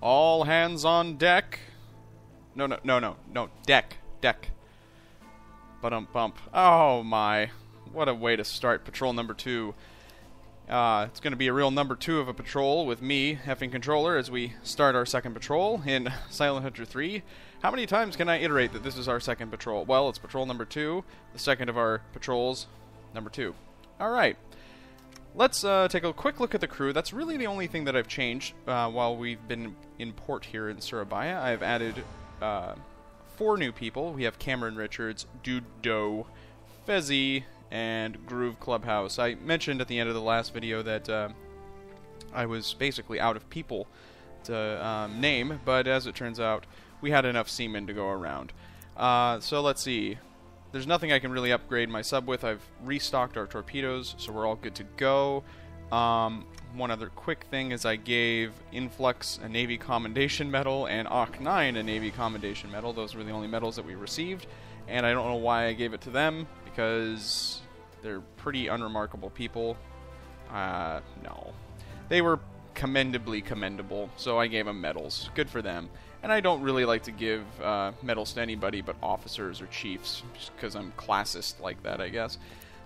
All hands on deck. No, no, no, no, no. Deck. Deck. But bump. Oh my. What a way to start patrol number two. Uh, it's going to be a real number two of a patrol with me, effing controller, as we start our second patrol in Silent Hunter 3. How many times can I iterate that this is our second patrol? Well, it's patrol number two, the second of our patrols, number two. Alright. Let's uh, take a quick look at the crew. That's really the only thing that I've changed uh, while we've been in port here in Surabaya. I've added uh, four new people. We have Cameron Richards, Dude Doe, Fezzy, and Groove Clubhouse. I mentioned at the end of the last video that uh, I was basically out of people to um, name, but as it turns out, we had enough seamen to go around. Uh, so let's see. There's nothing I can really upgrade my sub with. I've restocked our torpedoes, so we're all good to go. Um, one other quick thing is I gave Influx a Navy Commendation Medal and Ock9 a Navy Commendation Medal. Those were the only medals that we received, and I don't know why I gave it to them because they're pretty unremarkable people. Uh, no. They were commendably commendable, so I gave them medals. Good for them. And I don't really like to give uh, medals to anybody but officers or chiefs, just because I'm classist like that, I guess.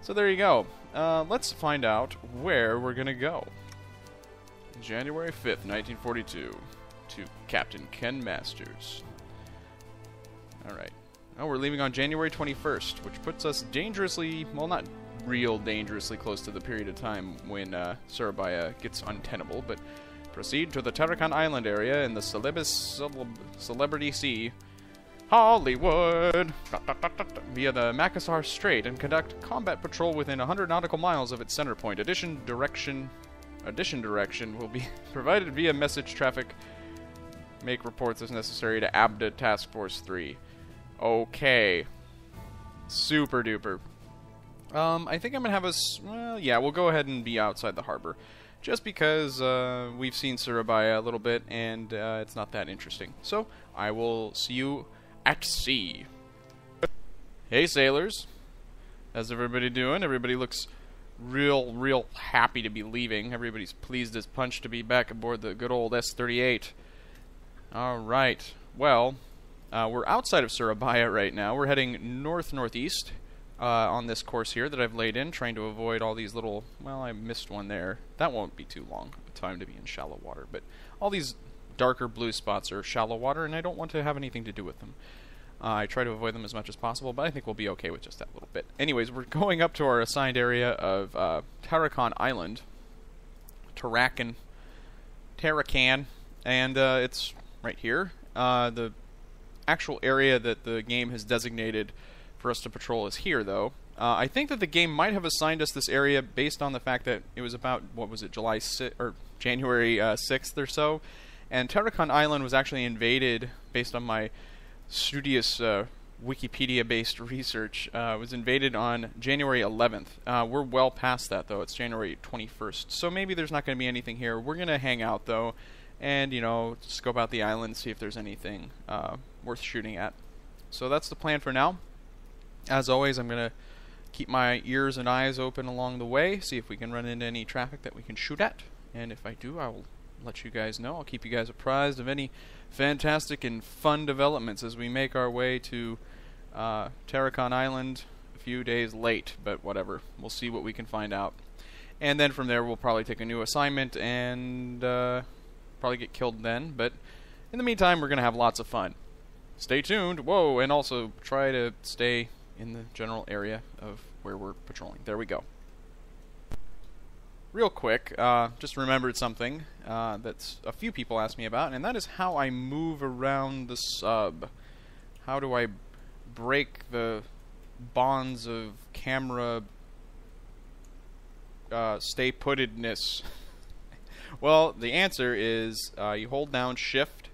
So there you go. Uh, let's find out where we're going to go. January 5th, 1942, to Captain Ken Masters. Alright. Oh, we're leaving on January 21st, which puts us dangerously, well, not real dangerously close to the period of time when uh, Surabaya gets untenable, but proceed to the Tarakan Island area in the Celebes Celebrity Sea, Hollywood, via the Makassar Strait and conduct combat patrol within 100 nautical miles of its center point. Addition direction, addition direction will be provided via message traffic. Make reports as necessary to ABDA Task Force 3. Okay. Super duper. Um, I think I'm gonna have us. Well, yeah, we'll go ahead and be outside the harbor, just because uh, we've seen Surabaya a little bit, and uh, it's not that interesting. So I will see you at sea. Hey, sailors. How's everybody doing? Everybody looks real, real happy to be leaving. Everybody's pleased as punch to be back aboard the good old S-38. All right. Well, uh, we're outside of Surabaya right now. We're heading north-northeast uh, on this course here that I've laid in, trying to avoid all these little. Well, I missed one there. That won't be too long time to be in shallow water, but all these darker blue spots are shallow water, and I don't want to have anything to do with them. Uh, I try to avoid them as much as possible, but I think we'll be okay with just that little bit. Anyways, we're going up to our assigned area of uh, Tarakan Island, Tarakan, Tarakan, and uh, it's right here. Uh, the actual area that the game has designated for us to patrol is here, though. Uh, I think that the game might have assigned us this area based on the fact that it was about what was it, July si- or January uh, sixth or so, and Tarakan Island was actually invaded based on my studious uh, Wikipedia-based research. Uh, was invaded on January 11th. Uh, we're well past that though; it's January 21st. So maybe there's not going to be anything here. We're going to hang out though, and you know, scope out the island, see if there's anything uh, worth shooting at. So that's the plan for now. As always, I'm going to keep my ears and eyes open along the way, see if we can run into any traffic that we can shoot at. And if I do, I will let you guys know. I'll keep you guys apprised of any fantastic and fun developments as we make our way to uh, Tarakan Island a few days late, but whatever. We'll see what we can find out. And then from there, we'll probably take a new assignment and uh, probably get killed then. But in the meantime, we're going to have lots of fun. Stay tuned. Whoa, and also try to stay in the general area of where we're patrolling. There we go. Real quick, uh, just remembered something uh, that a few people asked me about, and that is how I move around the sub. How do I break the bonds of camera uh, stay puttedness? well, the answer is uh, you hold down Shift,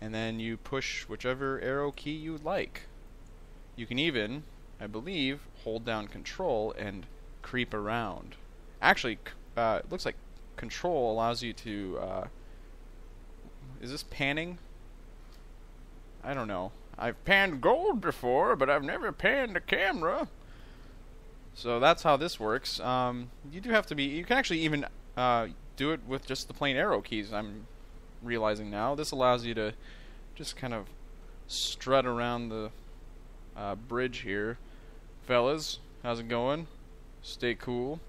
and then you push whichever arrow key you like. You can even I believe, hold down control and creep around. Actually, uh, it looks like control allows you to. Uh, is this panning? I don't know. I've panned gold before, but I've never panned a camera. So that's how this works. Um, you do have to be. You can actually even uh, do it with just the plain arrow keys. I'm realizing now. This allows you to just kind of strut around the uh, bridge here. Fellas, how's it going? Stay cool.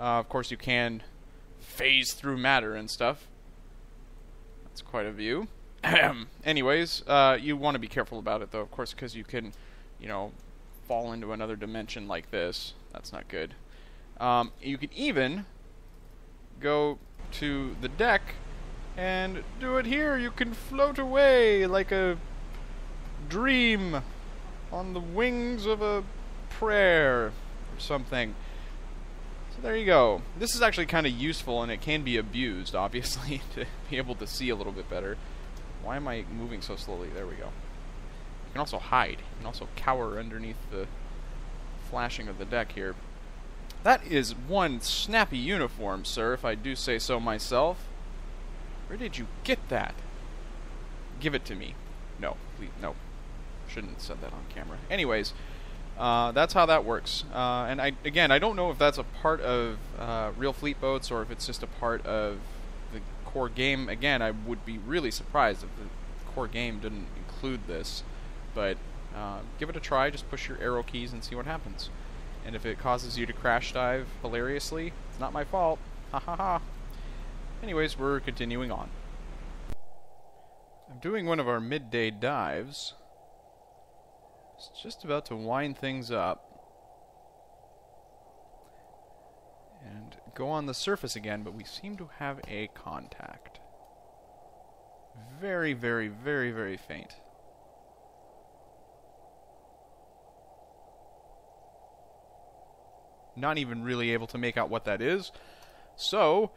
Uh, of course, you can phase through matter and stuff. That's quite a view. Anyways, uh, you want to be careful about it, though, of course, because you can, you know, fall into another dimension like this. That's not good. Um, you can even go to the deck and do it here. You can float away like a dream on the wings of a prayer or something. So there you go. This is actually kind of useful and it can be abused, obviously, to be able to see a little bit better. Why am I moving so slowly? There we go. You can also hide. You can also cower underneath the flashing of the deck here. That is one snappy uniform, sir, if I do say so myself. Where did you get that? Give it to me. No, please, no. Shouldn't have said that on camera. Anyways, uh, that's how that works. Uh, and I, again, I don't know if that's a part of uh, Real Fleet Boats or if it's just a part of the core game. Again, I would be really surprised if the core game didn't include this. But uh, give it a try. Just push your arrow keys and see what happens. And if it causes you to crash dive hilariously, it's not my fault. Ha ha ha. Anyways, we're continuing on. I'm doing one of our midday dives. It's just about to wind things up. And go on the surface again, but we seem to have a contact. Very, very, very, very faint. Not even really able to make out what that is. So,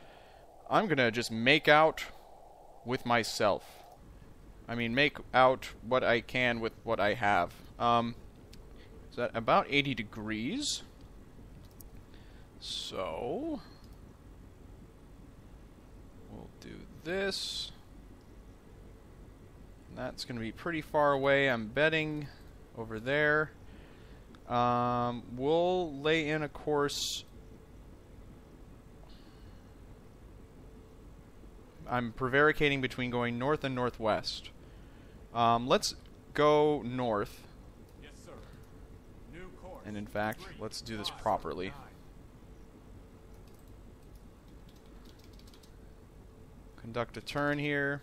I'm going to just make out with myself. I mean, make out what I can with what I have. Um, is that about 80 degrees? So, we'll do this. That's going to be pretty far away, I'm betting, over there. Um, we'll lay in a course. I'm prevaricating between going north and northwest. Um, let's go north. Yes, sir. New course. And in fact, let's do this properly. Conduct a turn here.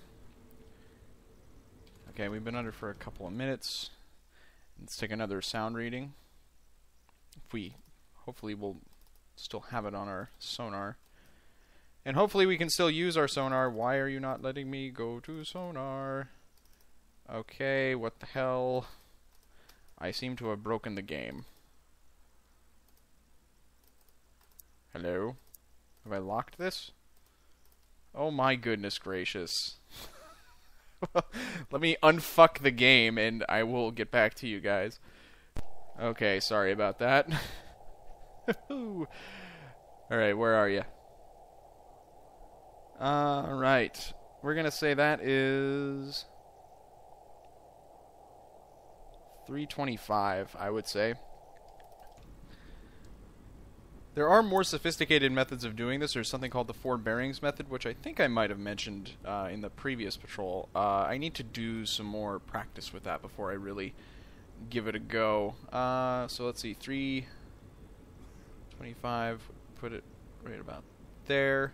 Okay, we've been under for a couple of minutes. Let's take another sound reading. If we, hopefully, we'll still have it on our sonar. And hopefully, we can still use our sonar. Why are you not letting me go to sonar? Okay, what the hell? I seem to have broken the game. Hello? Have I locked this? Oh my goodness gracious. Let me unfuck the game and I will get back to you guys. Okay, sorry about that. Alright, where are you? Alright. We're gonna say that is 325, I would say. There are more sophisticated methods of doing this. There's something called the four bearings method, which I think I might have mentioned uh, in the previous patrol. Uh, I need to do some more practice with that before I really give it a go. Uh, so let's see, 325, put it right about there.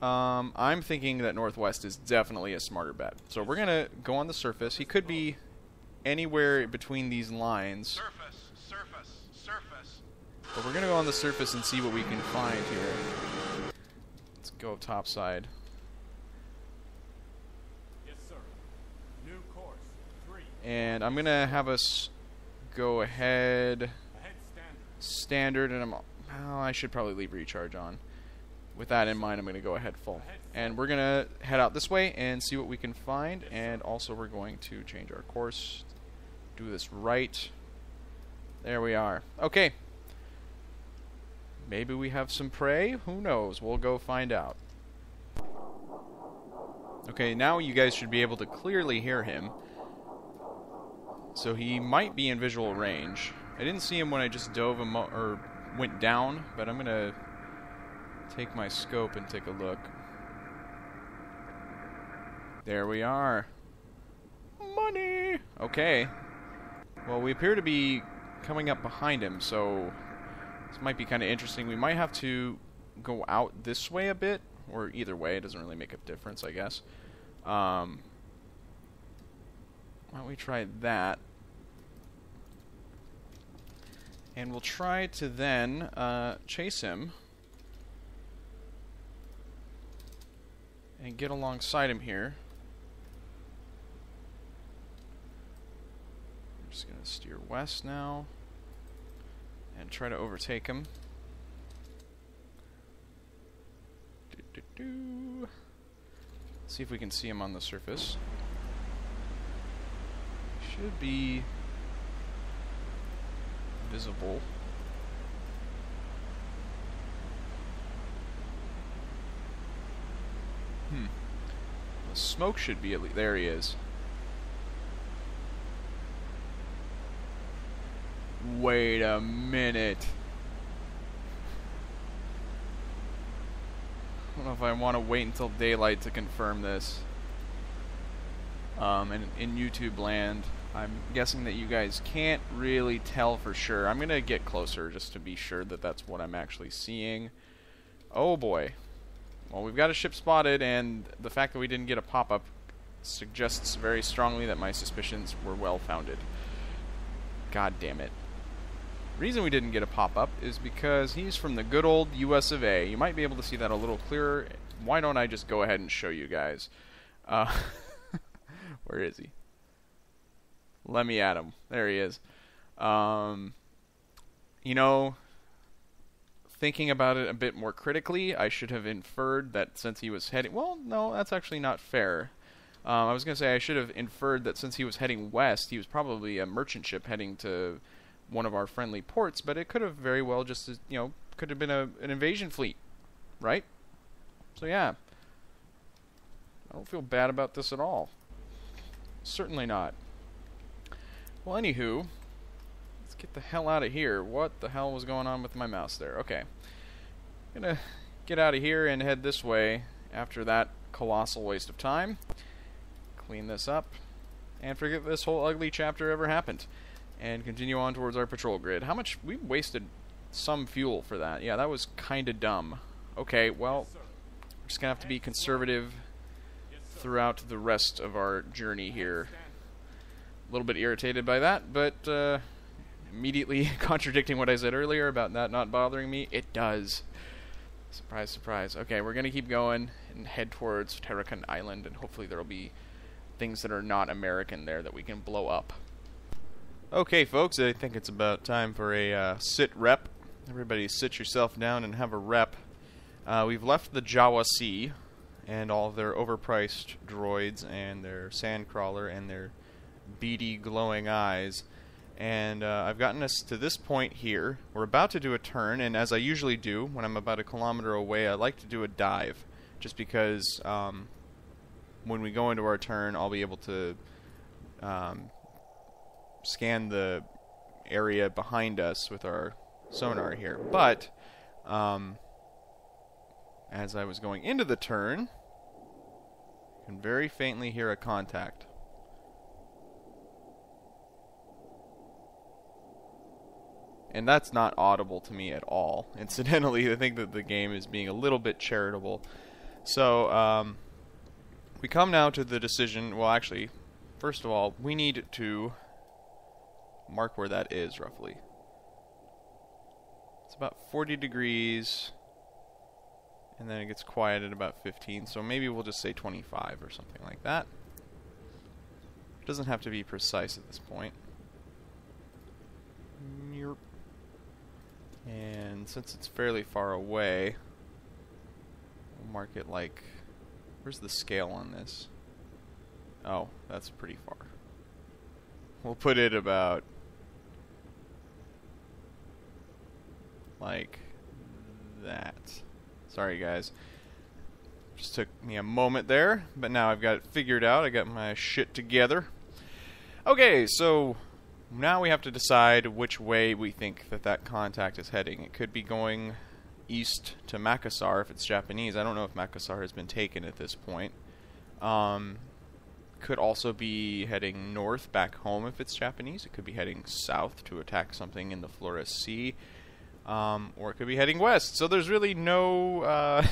Um, I'm thinking that Northwest is definitely a smarter bet. So we're going to go on the surface. He could be anywhere between these lines. Surface. But we're gonna go on the surface and see what we can find here. Let's go topside. Yes, sir. New course. Three. And I'm gonna have us go ahead Ahead standard. standard and I'm oh, I should probably leave recharge on. With that in mind I'm gonna go ahead full. And we're gonna head out this way and see what we can find and also we're going to change our course. Do this right. There we are. Okay. Maybe we have some prey? Who knows? We'll go find out. Okay, now you guys should be able to clearly hear him. So he might be in visual range. I didn't see him when I just dove him or went down, but I'm gonna take my scope and take a look. There we are. Money! Okay. Well, we appear to be coming up behind him, so this might be kind of interesting. We might have to go out this way a bit, or either way. It doesn't really make a difference, I guess. Um, why don't we try that? And we'll try to then uh, chase him and get alongside him here. I'm just going to steer west now and try to overtake him. Do, do, do. See if we can see him on the surface. Should be visible. Hmm. The smoke should be at least. There he is. Wait a minute. I don't know if I want to wait until daylight to confirm this. Um, and in YouTube land, I'm guessing that you guys can't really tell for sure. I'm going to get closer just to be sure that that's what I'm actually seeing. Oh boy. Well, we've got a ship spotted, and the fact that we didn't get a pop-up suggests very strongly that my suspicions were well-founded. God damn it. Reason we didn't get a pop-up is because he's from the good old US of A. You might be able to see that a little clearer. Why don't I just go ahead and show you guys? Uh, where is he? Let me at him. There he is. Um, you know, thinking about it a bit more critically, I should have inferred that since he was heading. Well, no, that's actually not fair. Um, I was going to say I should have inferred that since he was heading west, he was probably a merchant ship heading to one of our friendly ports, but it could have very well just, uh, you know, could have been a, an invasion fleet, right? So, yeah. I don't feel bad about this at all. Certainly not. Well, anywho, let's get the hell out of here. What the hell was going on with my mouse there? Okay. I'm gonna get out of here and head this way after that colossal waste of time. Clean this up and forget this whole ugly chapter ever happened. And continue on towards our patrol grid. How much? We wasted some fuel for that. Yeah, that was kinda dumb. Okay, well, we're just gonna have to be conservative throughout the rest of our journey here. A little bit irritated by that, but uh, immediately contradicting what I said earlier about that not bothering me, it does. Surprise, surprise. Okay, we're gonna keep going and head towards Tarakan Island, and hopefully there'll be things that are not American there that we can blow up. Okay, folks, I think it's about time for a uh, sit rep. Everybody sit yourself down and have a rep. Uh, we've left the Jawa Sea and all of their overpriced droids and their sandcrawler and their beady glowing eyes. And uh, I've gotten us to this point here. We're about to do a turn, and as I usually do when I'm about a kilometer away, I like to do a dive, just because um, when we go into our turn, I'll be able to um, scan the area behind us with our sonar here. But um, as I was going into the turn, I can very faintly hear a contact. And that's not audible to me at all. Incidentally, I think that the game is being a little bit charitable. So, um, we come now to the decision. Well, actually, first of all, we need to mark where that is roughly. It's about 40 degrees, and then it gets quiet at about 15. So maybe we'll just say 25 or something like that. It doesn't have to be precise at this point. And since it's fairly far away, we'll mark it like. Where's the scale on this? Oh, that's pretty far. We'll put it about. Like that. Sorry, guys. Just took me a moment there, but now I've got it figured out. I got my shit together. Okay, so now we have to decide which way we think that that contact is heading. It could be going east to Makassar if it's Japanese. I don't know if Makassar has been taken at this point. Um, could also be heading north back home if it's Japanese. It could be heading south to attack something in the Flores Sea. Um, or it could be heading west. So there's really no uh,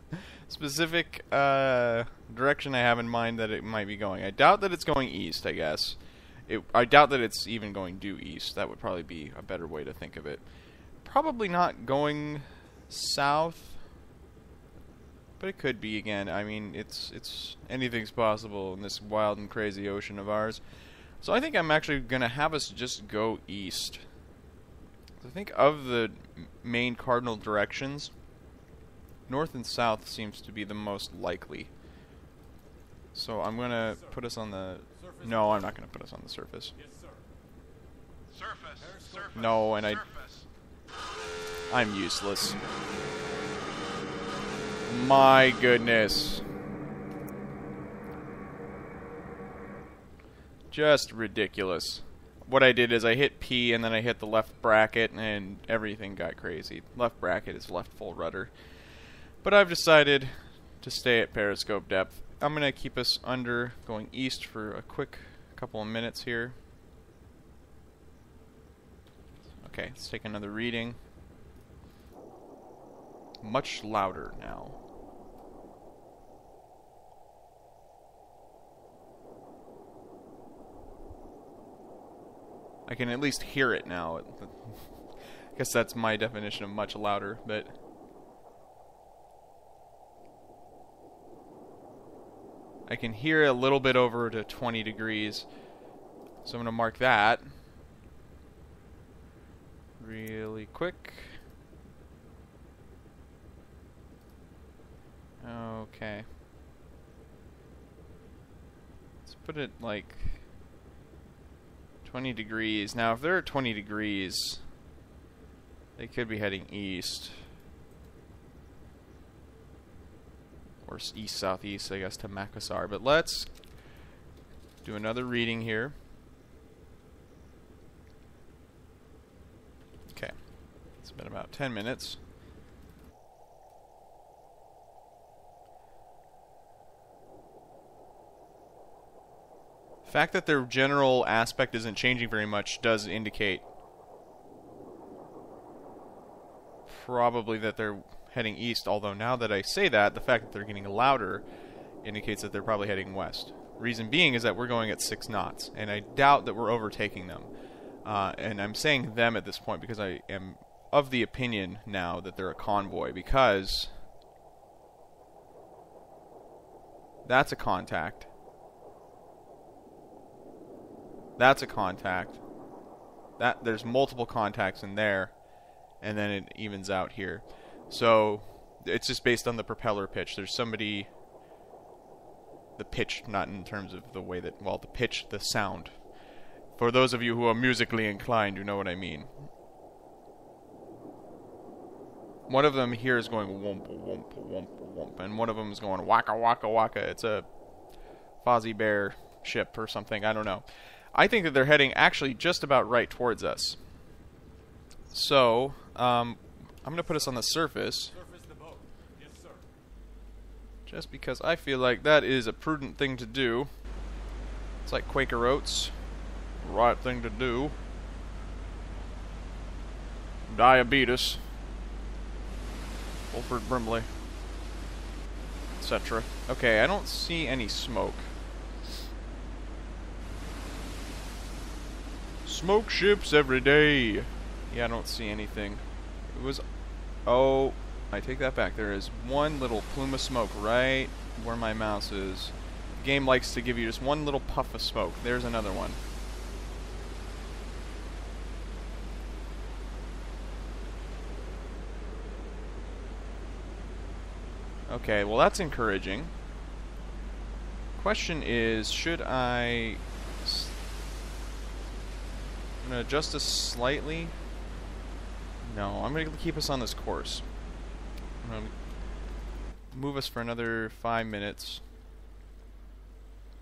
specific uh, direction I have in mind that it might be going. I doubt that it's going east, I guess. It, I doubt that it's even going due east. That would probably be a better way to think of it. Probably not going south but it could be again. I mean, it's it's anything's possible in this wild and crazy ocean of ours. So I think I'm actually gonna have us just go east. I think of the main cardinal directions, north and south seems to be the most likely. So I'm gonna put us on the. No, I'm not gonna put us on the surface. Yes, sir. Surface. Surface. No, and I- Surface. I'm useless. My goodness. Just ridiculous. What I did is I hit P and then I hit the left bracket and everything got crazy. Left bracket is left full rudder. But I've decided to stay at periscope depth. I'm going to keep us under going east for a quick couple of minutes here. Okay, let's take another reading much louder now. I can at least hear it now. I guess that's my definition of much louder, but I can hear it a little bit over to 20 degrees. So I'm going to mark that really quick. Okay. Let's put it like 20 degrees. Now, if they're at 20 degrees, they could be heading east. Or east southeast, I guess, to Makassar. But let's do another reading here. Okay. It's been about 10 minutes. Fact that their general aspect isn't changing very much does indicate probably that they're heading east, although now that I say that, the fact that they're getting louder indicates that they're probably heading west. Reason being is that we're going at six knots, and I doubt that we're overtaking them. Uh, and I'm saying them at this point because I am of the opinion now that they're a convoy because that's a contact. That's a contact. That there's multiple contacts in there, and then it evens out here. So it's just based on the propeller pitch. There's somebody. The pitch, not in terms of the way that well, the pitch, the sound. For those of you who are musically inclined, you know what I mean. One of them here is going womp womp womp womp, and one of them is going waka waka waka. It's a Fozzie Bear ship or something. I don't know. I think that they're heading actually just about right towards us. So, um, I'm going to put us on the surface Surface the boat. Yes, sir. just because I feel like that is a prudent thing to do. It's like Quaker Oats. Right thing to do. Diabetes. Wilford Brimley. Etc. Okay, I don't see any smoke. Smoke ships every day. Yeah, I don't see anything. It was. Oh, I take that back. There is one little plume of smoke right where my mouse is. The game likes to give you just one little puff of smoke. There's another one. Okay, well that's encouraging. Question is, should I... I'm going to adjust this slightly. No, I'm going to keep us on this course. I'm going to move us for another five minutes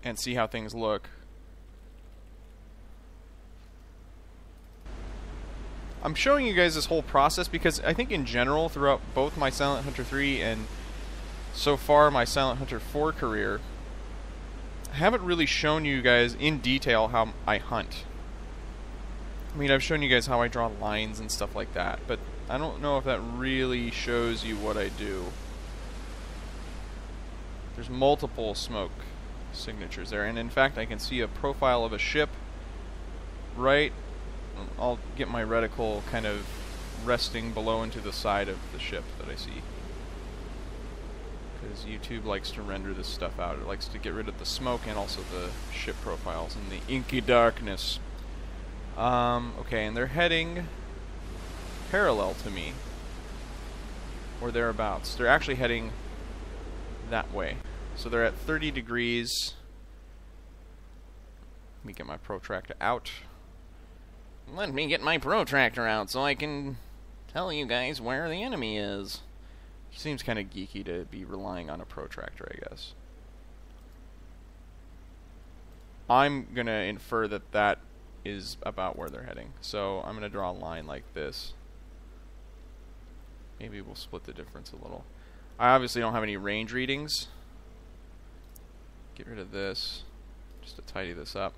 and see how things look. I'm showing you guys this whole process because I think in general throughout both my Silent Hunter 3 and so far my Silent Hunter 4 career, I haven't really shown you guys in detail how I hunt. I mean, I've shown you guys how I draw lines and stuff like that, but I don't know if that really shows you what I do. There's multiple smoke signatures there, and in fact, I can see a profile of a ship right. I'll get my reticle kind of resting below into the side of the ship that I see. Because YouTube likes to render this stuff out. It likes to get rid of the smoke and also the ship profiles and the inky darkness. Um, okay, and they're heading parallel to me. Or thereabouts. They're actually heading that way. So they're at 30 degrees. Let me get my protractor out. Let me get my protractor out so I can tell you guys where the enemy is. Seems kind of geeky to be relying on a protractor, I guess. I'm going to infer that that is about where they're heading. So I'm going to draw a line like this. Maybe we'll split the difference a little. I obviously don't have any range readings. Get rid of this just to tidy this up.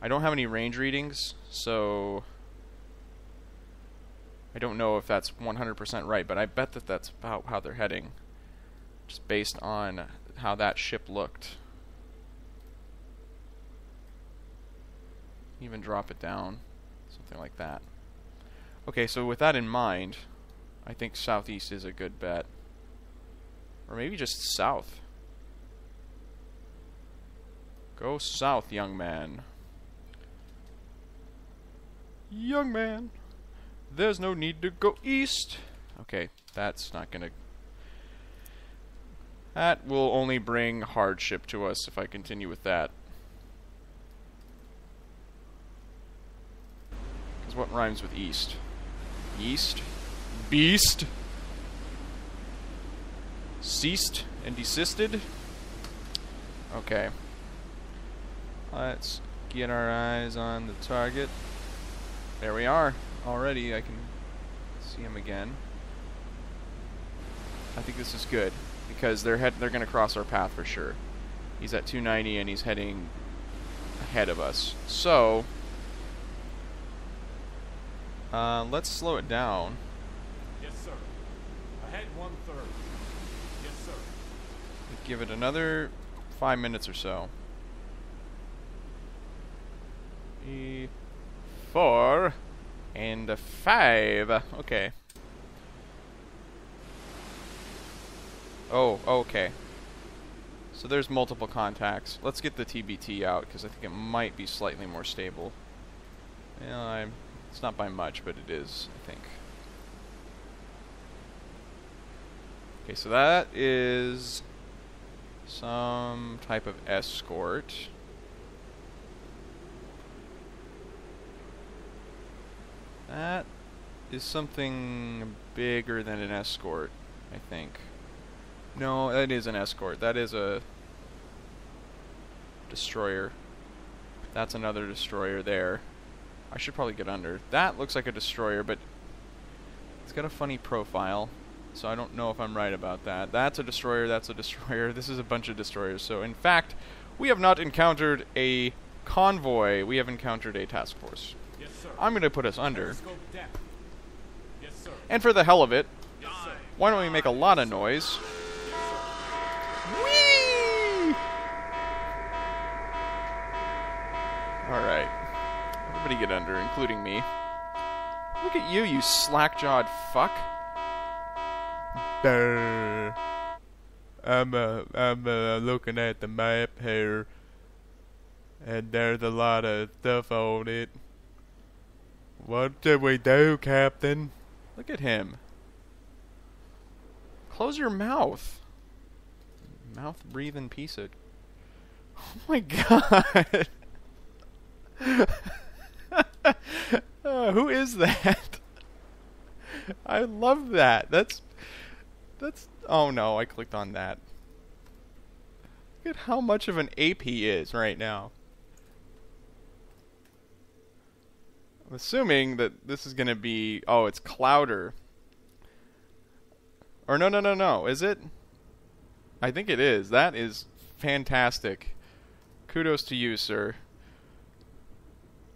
I don't have any range readings, so I don't know if that's 100% right, but I bet that that's about how they're heading, just based on how that ship looked. Even drop it down, something like that. Okay, so with that in mind, I think southeast is a good bet. Or maybe just south. Go south, young man. Young man. There's no need to go east. Okay, that's not gonna... That will only bring hardship to us if I continue with that. Because what rhymes with east? East? Beast? Ceased and desisted? Okay. Let's get our eyes on the target. There we are. Already I can see him again. I think this is good because they're head they're going to cross our path for sure. He's at 290 and he's heading ahead of us. So, uh, let's slow it down. Yes, sir. Ahead one third. Yes, sir. Give it another five minutes or so. E four and a five. Okay. Oh, okay. So there's multiple contacts. Let's get the TBT out because I think it might be slightly more stable. Yeah, I'm, it's not by much, but it is, I think. Okay, so that is some type of escort. That is something bigger than an escort, I think. No, that is an escort. That is a destroyer. That's another destroyer there. I should probably get under. That looks like a destroyer, but it's got a funny profile, so I don't know if I'm right about that. That's a destroyer, that's a destroyer, this is a bunch of destroyers. So, in fact, we have not encountered a convoy, we have encountered a task force. Yes, sir. I'm going to put us under. Yes, sir. And for the hell of it, why don't we make a lot of noise? Everybody get under, including me. Look at you, you slack-jawed fuck. Brr. I'm uh, I'm uh, looking at the map here, and there's a lot of stuff on it. What should we do, Captain? Look at him. Close your mouth. Mouth breathing piece of. Oh my god. Uh, who is that? I love that. That's. That's. Oh no, I clicked on that. Look at how much of an ape he is right now. I'm assuming that this is going to be. Oh, it's Clouder. Or no, no, no, no. Is it? I think it is. That is fantastic. kudos to you, sir.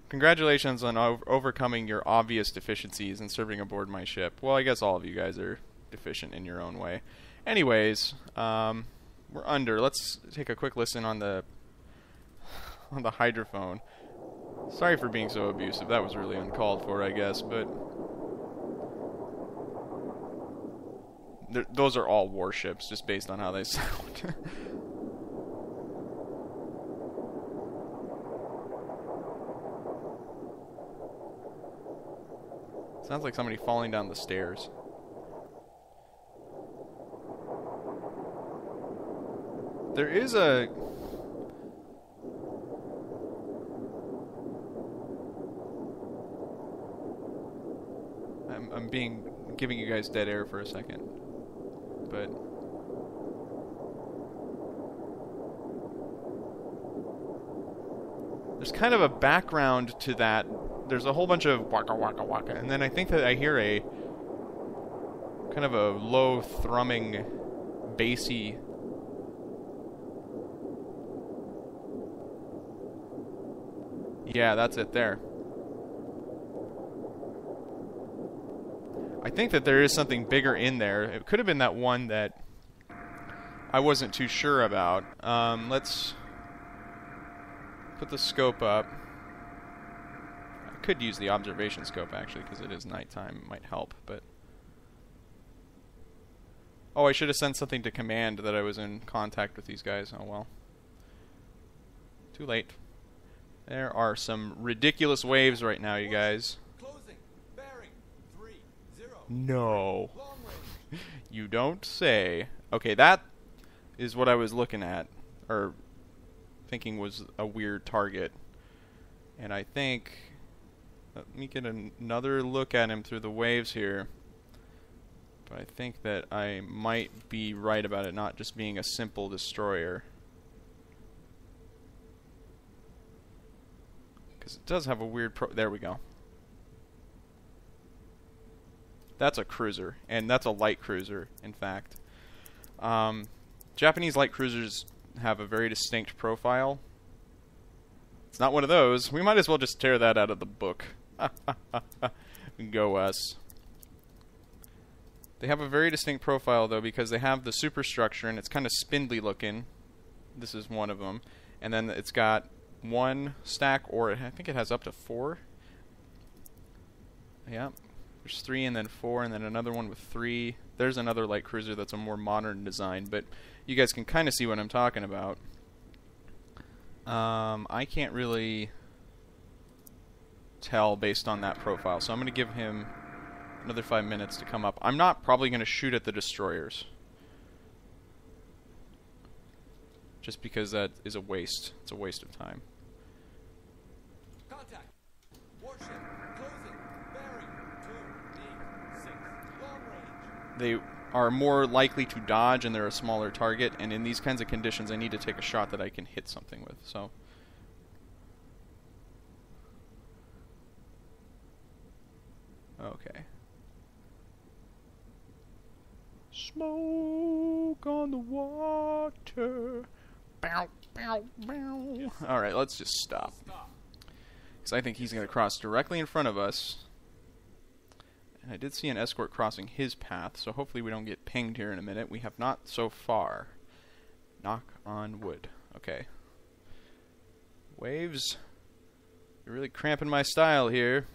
Congratulations on ov- overcoming your obvious deficiencies and serving aboard my ship. Well, I guess all of you guys are deficient in your own way. Anyways, um, we're under. Let's take a quick listen on the on the hydrophone. Sorry for being so abusive. That was really uncalled for, I guess, but Th- those are all warships, just based on how they sound. Sounds like somebody falling down the stairs. There is a I'm, I'm being giving you guys dead air for a second, but there's kind of a background to that. There's a whole bunch of waka waka waka, and then I think that I hear a kind of a low thrumming, bassy. Yeah, that's it there. I think that there is something bigger in there. It could have been that one that I wasn't too sure about. Um, let's put the scope up. I could use the observation scope actually because it is nighttime. It might help, but oh, I should have sent something to command that I was in contact with these guys. Oh well, too late. There are some ridiculous waves right now, you guys. Closing. Bearing. Three. Zero. No. You don't say. Okay, that is what I was looking at, or thinking was a weird target. And I think. Let me get an- another look at him through the waves here. But I think that I might be right about it not just being a simple destroyer. Because it does have a weird pro. There we go. That's a cruiser, and that's a light cruiser, in fact. Um, Japanese light cruisers have a very distinct profile. It's not one of those. We might as well just tear that out of the book. Go us. They have a very distinct profile, though, because they have the superstructure, and it's kind of spindly looking. This is one of them. And then it's got one stack, or I think it has up to four. Yeah, there's three and then four, and then another one with three. There's another light cruiser that's a more modern design, but you guys can kind of see what I'm talking about. Um, I can't really tell based on that profile, so I'm going to give him another five minutes to come up. I'm not probably going to shoot at the destroyers. Just because that is a waste. It's a waste of time. Contact. Warship. Closing. Bearing. Two. Six. Long range. they are more likely to dodge and they're a smaller target and in these kinds of conditions I need to take a shot that I can hit something with. So Okay. Smoke on the water. Bow, bow, bow. All right, let's just stop. Stop. Because I think he's going to cross directly in front of us. And I did see an escort crossing his path, so hopefully we don't get pinged here in a minute. We have not so far. Knock on wood. Okay. Waves. You're really cramping my style here.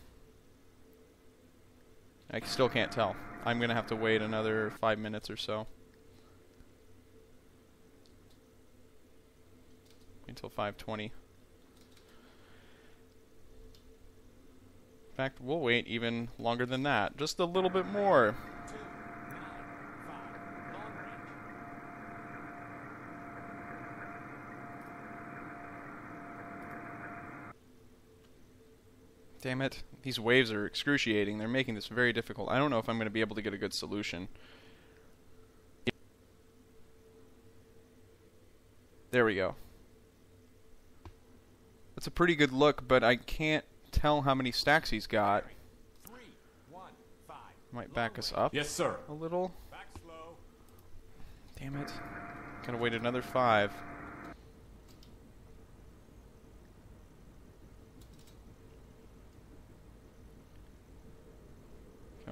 I still can't tell. I'm going to have to wait another five minutes or so. Until 520. In fact, we'll wait even longer than that. Just a little bit more. Two. Nine. Five. Long range. Damn it. These waves are excruciating. They're making this very difficult. I don't know if I'm going to be able to get a good solution. There we go. That's a pretty good look, but I can't tell how many stacks he's got. Three. One. Five. Might back us up Yes, sir. a little. Back slow. Damn it. Gotta wait another five.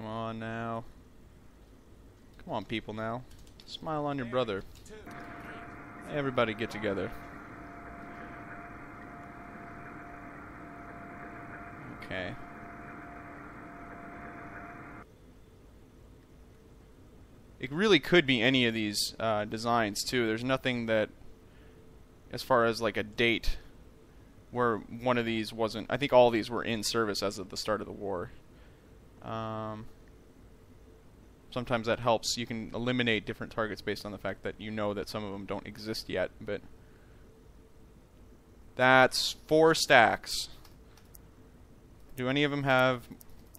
On now. Come on, people now. Smile on your brother. Everybody get together. Okay. It really could be any of these uh, designs too. There's nothing that, as far as like a date, where one of these wasn't. I think all these were in service as of the start of the war. Um, sometimes that helps. You can eliminate different targets based on the fact that you know that some of them don't exist yet. But that's four stacks. Do any of them have,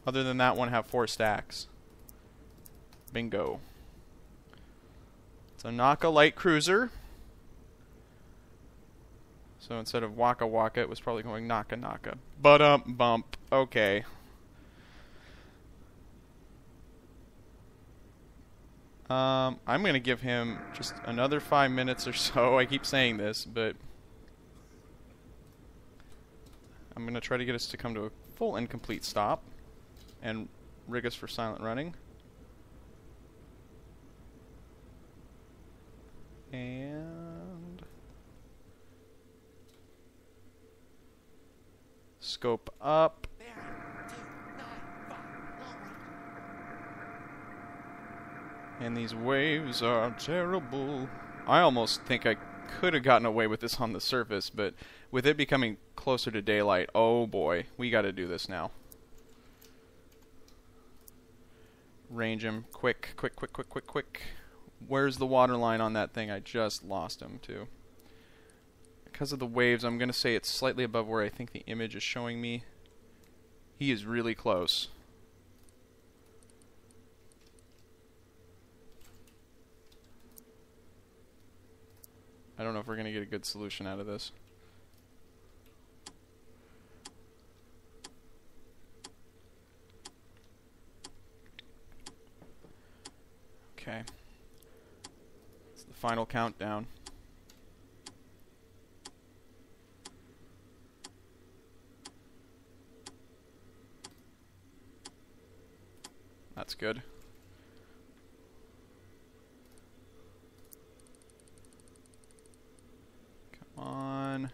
other than that one, have four stacks? Bingo. A Naka light cruiser. So instead of Waka Waka, it was probably going Naka Naka. But um bump. Okay. Um, I'm gonna give him just another five minutes or so. I keep saying this, but I'm gonna try to get us to come to a full and complete stop, and rig us for silent running. And scope up. And these waves are terrible. I almost think I could have gotten away with this on the surface, but with it becoming closer to daylight, oh boy, we got to do this now. Range him. Quick, quick, quick, quick, quick, quick. Where's the water line on that thing? I just lost him, too. Because of the waves, I'm going to say it's slightly above where I think the image is showing me. He is really close. I don't know if we're going to get a good solution out of this. Okay. It's the final countdown. That's good. Come on.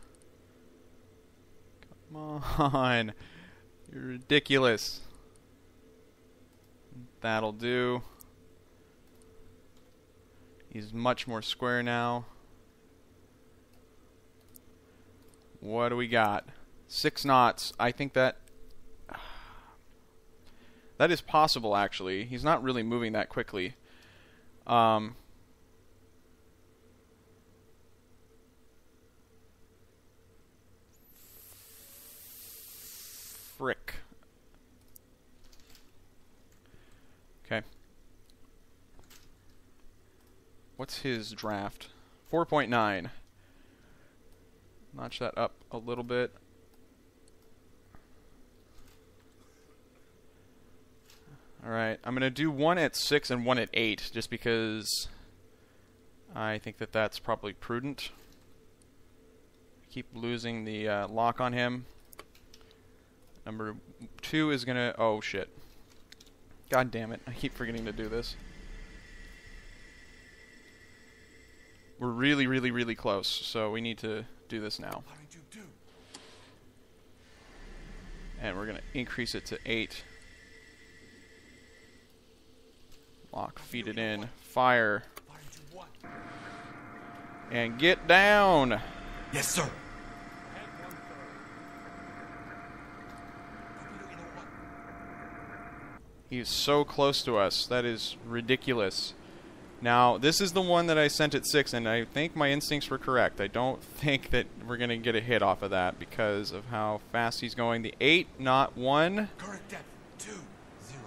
Come on. You're ridiculous. That'll do. He's much more square now. What do we got? Six knots. I think that that is possible. Actually, he's not really moving that quickly. Um, frick. Okay. What's his draft? 4.9. Notch that up a little bit. Alright, I'm going to do one at 6 and one at 8, just because I think that that's probably prudent. Keep losing the uh, lock on him. Number 2 is going to... Oh, shit. God damn it, I keep forgetting to do this. We're really, really, really close, so we need to do this now. Why don't you do? And we're going to increase it to 8. Lock, feed it in, fire, Why don't you what? and get down! Yes, sir. Head one third. Torpedo, you know what? He's so close to us. That is ridiculous. Now, this is the one that I sent at 6, and I think my instincts were correct. I don't think that we're going to get a hit off of that because of how fast he's going. The 8, not 1. Current depth two zero.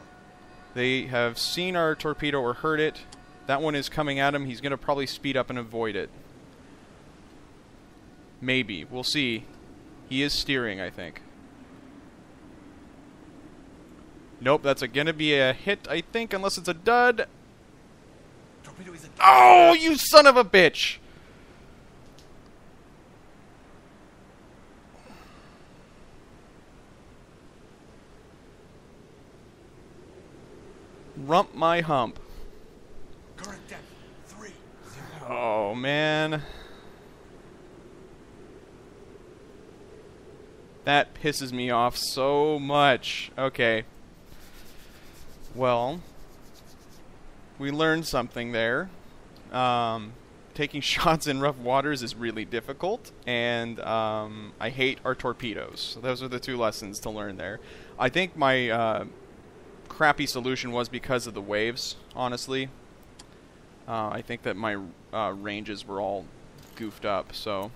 They have seen our torpedo or heard it. That one is coming at him. He's going to probably speed up and avoid it. Maybe. We'll see. He is steering, I think. Nope, that's going to be a hit, I think, unless it's a dud. Torpedo is a Oh, you son of a bitch! Rump my hump. Oh, man. That pisses me off so much. Okay. Well, we learned something there. Um, taking shots in rough waters is really difficult, and um, I hate our torpedoes. So those are the two lessons to learn there. I think my uh, crappy solution was because of the waves, honestly. Uh, I think that my uh, ranges were all goofed up, so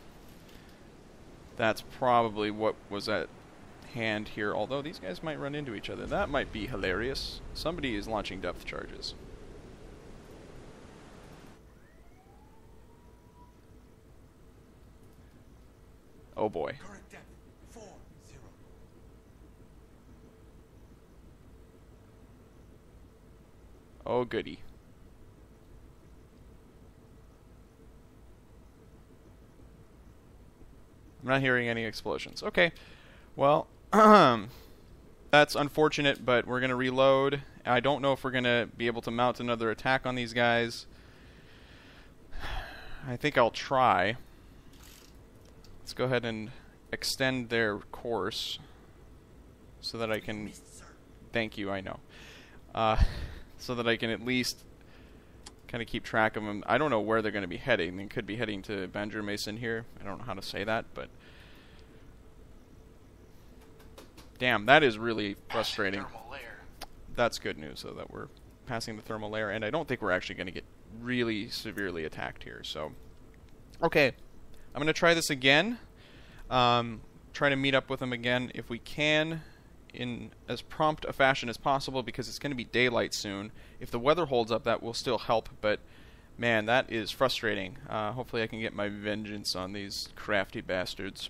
that's probably what was at hand here. Although these guys might run into each other. That might be hilarious. Somebody is launching depth charges. Oh boy. Current depth, four, zero. Oh goody. I'm not hearing any explosions. Okay. Well, that's unfortunate, but we're going to reload. I don't know if we're going to be able to mount another attack on these guys. I think I'll try. Let's go ahead and extend their course so that I can. Thank you, I know. Uh, so that I can at least kind of keep track of them. I don't know where they're going to be heading. They could be heading to Banjarmasin here. I don't know how to say that, but. Damn, that is really frustrating. That's good news, though, that we're passing the thermal layer, and I don't think we're actually going to get really severely attacked here, so. Okay, I'm going to try this again. Um, try to meet up with them again if we can in as prompt a fashion as possible because it's going to be daylight soon. If the weather holds up, that will still help, but man, that is frustrating. Uh, hopefully, I can get my vengeance on these crafty bastards.